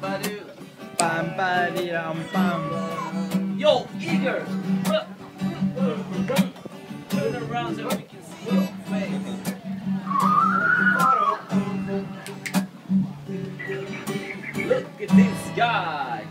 Bam, ba, dee, dum, bam. Yo, Eager! Turn around so we can see your face. Look at this guy!